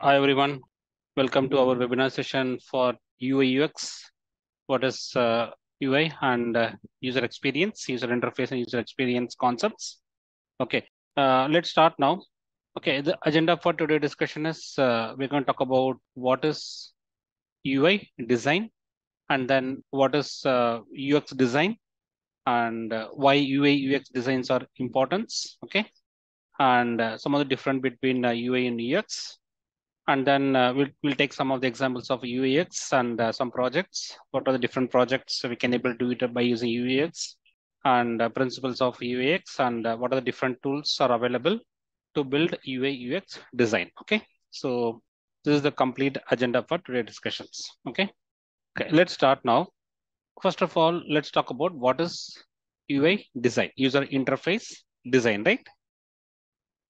Hi, everyone. Welcome to our webinar session for UI UX. What is uh, UI and uh, user experience, user interface and user experience concepts. Okay, uh, let's start now. Okay, the agenda for today's discussion is uh, we're going to talk about what is UI design and then what is uh, UX design and uh, why UI UX designs are important. Okay, and uh, some of the difference between uh, UI and UX and then uh, we'll, we'll take some of the examples of UX and uh, some projects. What are the different projects we can able to do it by using UX and uh, principles of UX and uh, what are the different tools are available to build UI UX design. Okay, so this is the complete agenda for today's discussions. Okay, okay, let's start now. First of all, let's talk about what is UI design, user interface design, right?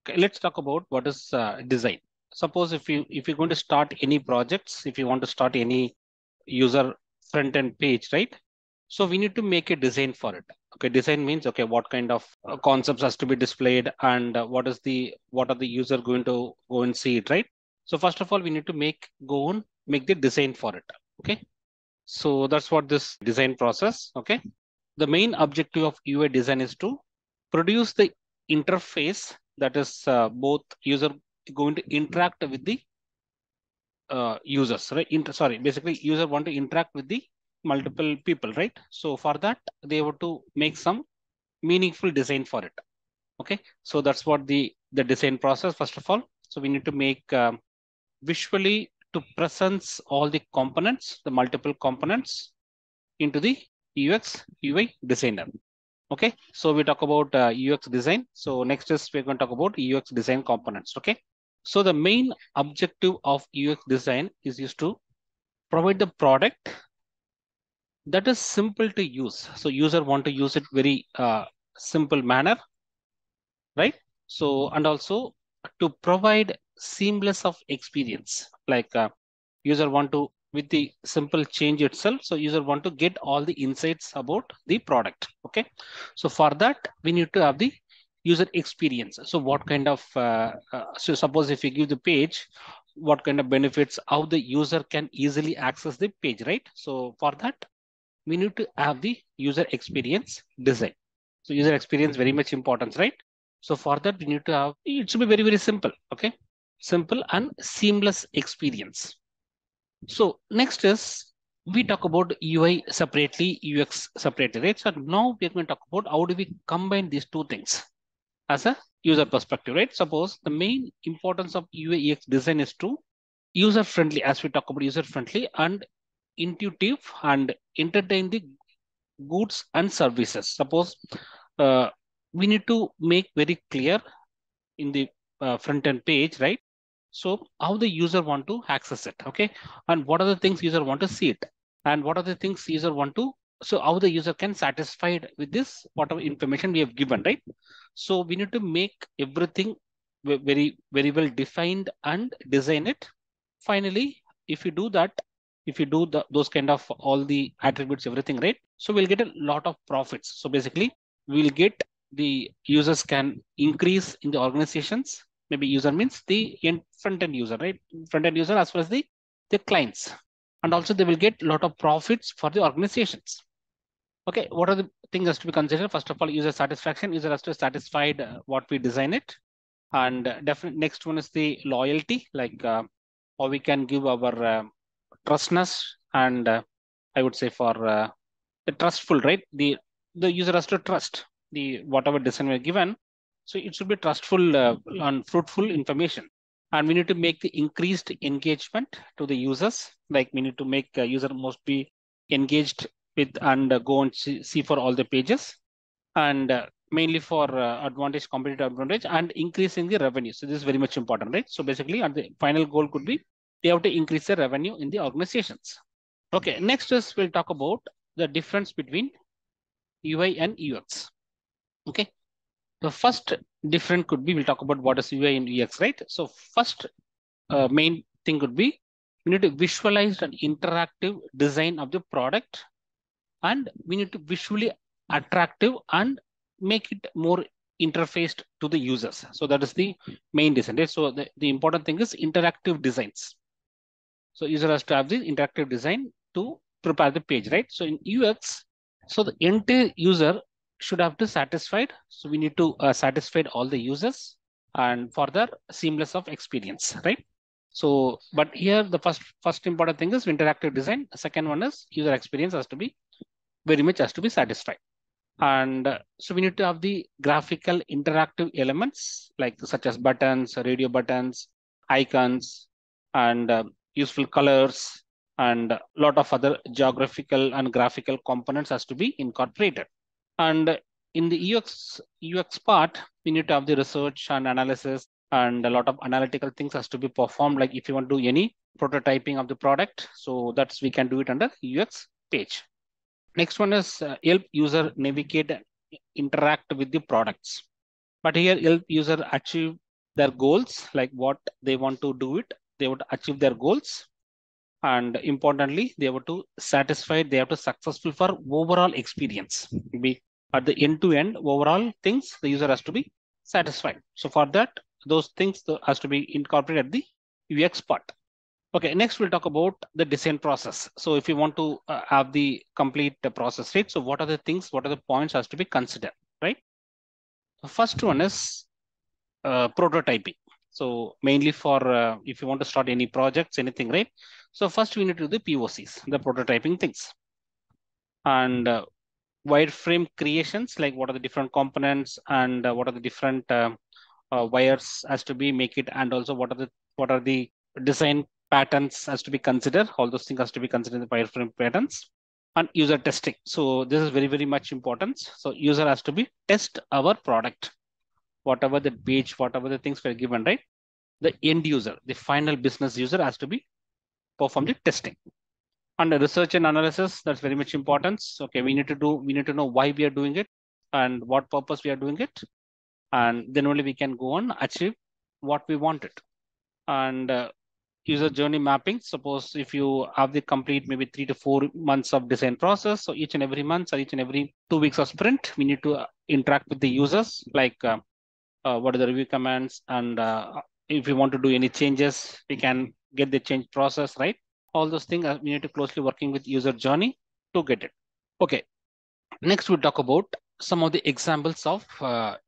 Okay, let's talk about what is uh, design suppose if you if you're going to start any projects, if you want to start any user front end page, right? So we need to make a design for it. Okay, design means okay, what kind of uh, concepts has to be displayed and what is the what are the user going to go and see it, right? So first of all, we need to make go on make the design for it. Okay, so that's what this design process. Okay, the main objective of UI design is to produce the interface that is uh, both user going to interact with the uh, users, right? Inter sorry, basically user want to interact with the multiple people, right? So for that, they want to make some meaningful design for it. Okay, so that's what the the design process. First of all, so we need to make um, visually to present all the components, the multiple components into the UX UI designer. Okay, so we talk about uh, UX design. So next is we're going to talk about UX design components. Okay, so the main objective of UX design is used to provide the product that is simple to use. So user want to use it very uh, simple manner, right? So, and also to provide seamless of experience, like uh, user want to with the simple change itself. So user want to get all the insights about the product. Okay. So for that, we need to have the user experience. So what kind of, uh, uh, so suppose if you give the page, what kind of benefits, how the user can easily access the page, right? So for that, we need to have the user experience design. So user experience very much important, right? So for that, we need to have, it should be very, very simple, okay? Simple and seamless experience. So next is we talk about UI separately, UX separately, right? So now we're going to talk about how do we combine these two things as a user perspective, right? Suppose the main importance of UI UX design is to user friendly, as we talk about user friendly and intuitive and entertain the goods and services. Suppose uh, we need to make very clear in the uh, front end page, right? So how the user want to access it, okay? And what are the things user want to see it? And what are the things user want to, so how the user can satisfied with this, whatever information we have given, right? So we need to make everything very, very well defined and design it. Finally, if you do that, if you do the, those kind of all the attributes, everything, right? So we'll get a lot of profits. So basically we'll get the users can increase in the organizations. Maybe user means the front end user, right? Front end user as well as the, the clients. And also they will get a lot of profits for the organizations. Okay, what are the things has to be considered? First of all, user satisfaction. User has to be satisfied uh, what we design it. And uh, definitely next one is the loyalty, like uh, how we can give our uh, trustness and uh, I would say for uh, the trustful, right? The the user has to trust the whatever design we're given. So it should be trustful uh, and fruitful information. And we need to make the increased engagement to the users. Like we need to make user most be engaged with and go and see, see, for all the pages and uh, mainly for uh, advantage, competitive advantage and increasing the revenue. So this is very much important, right? So basically and the final goal could be they have to increase the revenue in the organizations. Okay, next is we'll talk about the difference between UI and UX. Okay, the first different could be, we'll talk about what is UI and UX, right? So first uh, main thing could be, we need to visualize an interactive design of the product and we need to visually attractive and make it more interfaced to the users. So that is the main design. Right? So the, the important thing is interactive designs. So user has to have the interactive design to prepare the page, right? So in UX, so the entire user should have to satisfied. So we need to uh, satisfy all the users and further seamless of experience, right? So, but here the first first important thing is interactive design. The second one is user experience has to be very much has to be satisfied. And uh, so we need to have the graphical interactive elements like such as buttons, radio buttons, icons, and uh, useful colors, and a lot of other geographical and graphical components has to be incorporated. And in the UX UX part, we need to have the research and analysis and a lot of analytical things has to be performed. Like if you want to do any prototyping of the product, so that's we can do it under UX page. Next one is uh, help user navigate interact with the products. But here help user achieve their goals, like what they want to do it, they would achieve their goals. And importantly, they have to satisfy, they have to successful for overall experience. Be at the end to end overall things, the user has to be satisfied. So for that, those things has to be incorporated at the UX part. Okay, next we'll talk about the design process. So if you want to uh, have the complete uh, process, right? So what are the things, what are the points has to be considered, right? The first one is uh, prototyping. So mainly for uh, if you want to start any projects, anything, right? So first we need to do the POCs, the prototyping things. And uh, wireframe creations, like what are the different components and uh, what are the different uh, wires has to be make it, and also what are the what are the design patterns has to be considered. All those things has to be considered in the wireframe patterns and user testing. So this is very, very much important. So user has to be test our product, whatever the page, whatever the things were given, right? The end user, the final business user has to be perform the testing. And the research and analysis, that's very much important. Okay, we need to do, we need to know why we are doing it and what purpose we are doing it. And then only we can go on achieve what we wanted. And uh, user journey mapping. Suppose if you have the complete maybe three to four months of design process, so each and every month or each and every two weeks of sprint, we need to uh, interact with the users, like uh, uh, what are the review commands, and uh, if we want to do any changes, we can get the change process right. All those things we need to closely working with user journey to get it. Okay. Next, we'll talk about some of the examples of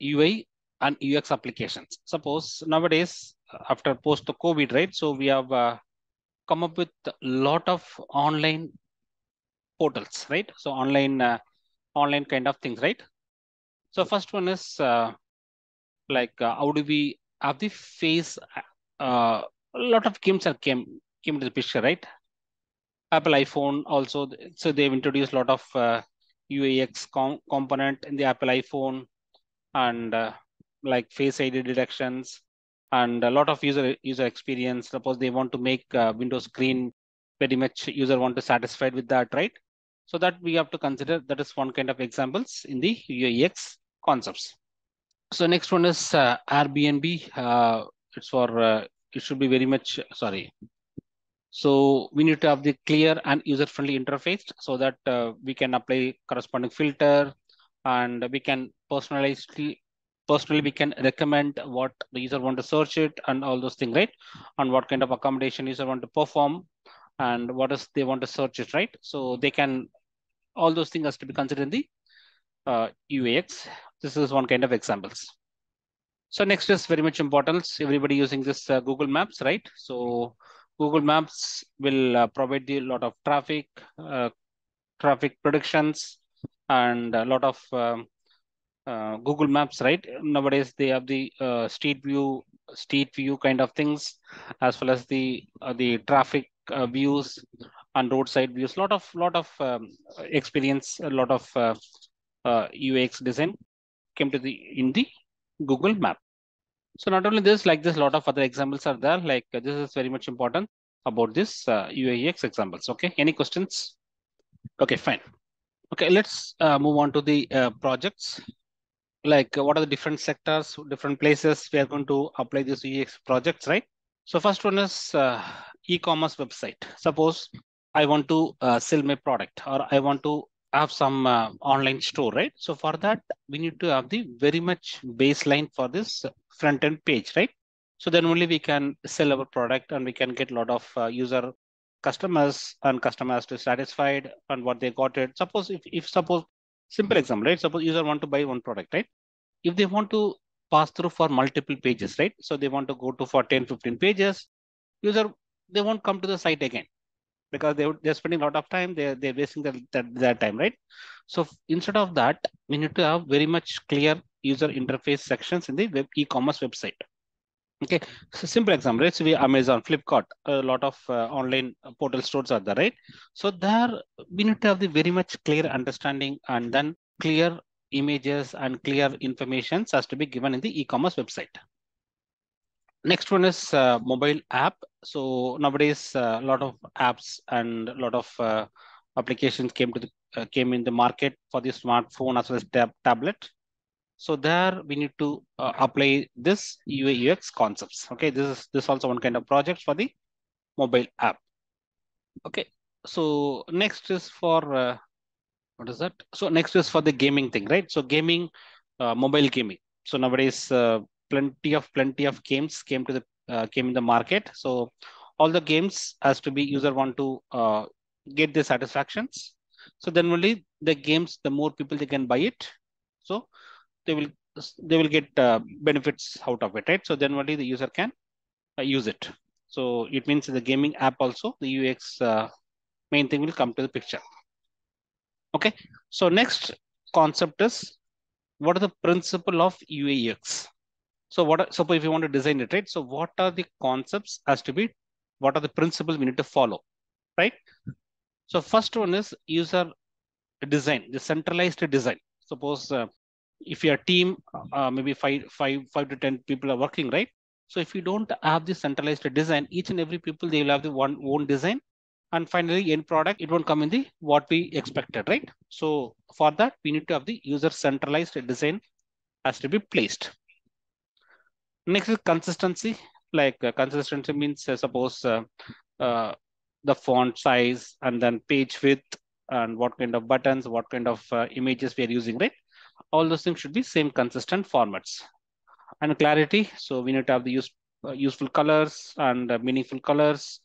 UI and UX applications. Suppose nowadays after post the COVID, right? So we have uh, come up with a lot of online portals, right? So online, uh, online kind of things, right? So first one is uh, like uh, how do we have the face? Uh, a lot of games are came came to the picture, right? Apple iPhone also, so they've introduced a lot of uh, UAX com component in the Apple iPhone and uh, like face ID detections and a lot of user user experience. Suppose they want to make Windows screen very much user want to satisfied with that, right? So that we have to consider that is one kind of examples in the UX concepts. So next one is uh, Airbnb. Uh, it's for uh, it should be very much sorry. So we need to have the clear and user-friendly interface so that uh, we can apply corresponding filter and we can personalize personally we can recommend what the user want to search it and all those things, right? And what kind of accommodation user want to perform and what is they want to search it, right? So they can, all those things has to be considered in the uh, UAX. This is one kind of examples. So next is very much important. Everybody using this uh, Google Maps, right? So Google Maps will uh, provide you a lot of traffic, uh, traffic predictions, and a lot of um, uh, Google Maps, right? Nowadays they have the uh, street view, street view kind of things, as well as the uh, the traffic uh, views and roadside views. Lot of lot of um, experience, a lot of UX uh, design came to the in the Google Map. So not only this, like this, lot of other examples are there. Like this is very much important about this UAX examples. Okay, any questions? Okay, fine. Okay, let's uh, move on to the uh, projects like what are the different sectors, different places we are going to apply these UX projects, right? So first one is uh, e-commerce website. Suppose I want to uh, sell my product or I want to have some uh, online store, right? So for that, we need to have the very much baseline for this front end page, right? So then only we can sell our product and we can get a lot of uh, user customers and customers to satisfied and what they got it. Suppose if, if suppose simple example, right? Suppose user want to buy one product, right? If they want to pass through for multiple pages, right? So they want to go to for 10, 15 pages, user, they won't come to the site again because they, they're spending a lot of time, they're, they're wasting their, that, that time, right? So instead of that, we need to have very much clear user interface sections in the web e-commerce website. Okay, so simple example, right? So we Amazon, Flipkart, a lot of uh, online portal stores are there, right? So there we need to have the very much clear understanding and then clear images and clear information has to be given in the e-commerce website. Next one is uh, mobile app. So nowadays, a uh, lot of apps and a lot of uh, applications came to the uh, came in the market for the smartphone as well as tab tablet. So there we need to uh, apply this UI UX concepts. Okay, this is this also one kind of project for the mobile app. Okay, so next is for uh, what is that? So next is for the gaming thing, right? So gaming, uh, mobile gaming. So nowadays, uh, plenty of plenty of games came to the uh, came in the market. So all the games has to be user want to uh, get the satisfactions. So then only the games, the more people they can buy it. So they will they will get uh, benefits out of it, right? So then only the user can uh, use it. So it means the gaming app also the UX uh, main thing will come to the picture. Okay. So next concept is what are the principle of UI UX? So what suppose if you want to design it, right? So what are the concepts has to be? What are the principles we need to follow, right? So first one is user design, the centralized design. Suppose uh, if your team, uh, maybe five, five, five to 10 people are working, right? So if you don't have the centralized design, each and every people, they will have the one own design. And finally, end product, it won't come in the what we expected, right? So for that, we need to have the user centralized design has to be placed. Next is consistency. Like uh, consistency means, uh, suppose uh, uh the font size and then page width and what kind of buttons, what kind of uh, images we are using, right? All those things should be same consistent formats. And clarity, so we need to have the use, uh, useful colors and uh, meaningful colors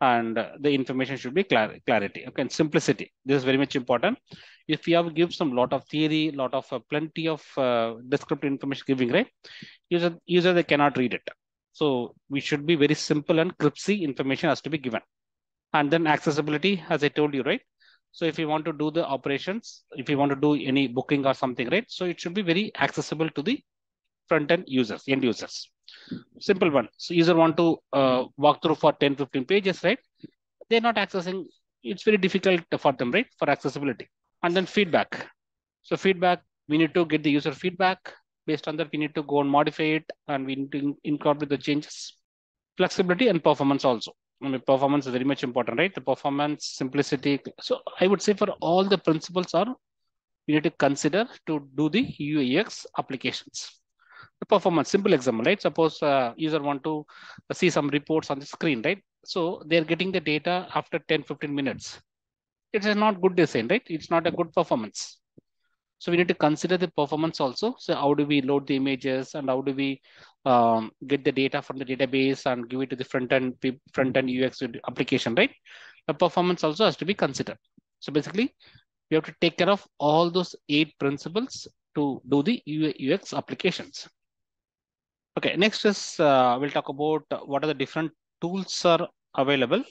and uh, the information should be clar clarity. Okay, and simplicity. This is very much important. If you have give some lot of theory, lot of uh, plenty of uh, descriptive information giving, right? User, user they cannot read it. So we should be very simple and cryptsy information has to be given. And then accessibility, as I told you, right? So if you want to do the operations, if you want to do any booking or something, right? So it should be very accessible to the front-end users, end users. Simple one. So user want to uh, walk through for 10, 15 pages, right? They're not accessing. It's very difficult for them, right? For accessibility. And then feedback. So feedback, we need to get the user feedback. Based on that, we need to go and modify it and we need to incorporate the changes. Flexibility and performance also. I mean, performance is very much important, right? The performance, simplicity. So I would say for all the principles are you need to consider to do the UX applications. The performance, simple example, right? Suppose uh, user want to see some reports on the screen, right? So they're getting the data after 10, 15 minutes. It is not good design, right? It's not a good performance. So we need to consider the performance also. So how do we load the images and how do we um, get the data from the database and give it to the front end front end UX application, right? The performance also has to be considered. So basically, we have to take care of all those eight principles to do the UX applications. Okay, next is uh, we'll talk about what are the different tools are available.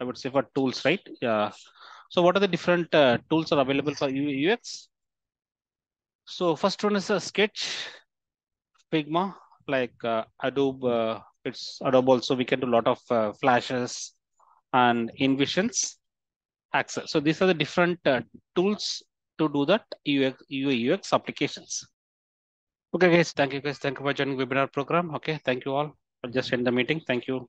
I would say for tools, right? Yeah. So what are the different uh, tools are available for UX? So first one is a sketch, Figma, like uh, Adobe, uh, it's Adobe also, we can do a lot of uh, flashes and InVisions Axure. So these are the different uh, tools to do that UX, UX applications. Okay, guys, thank you guys. Thank you for joining webinar program. Okay, thank you all. I'll just end the meeting. Thank you.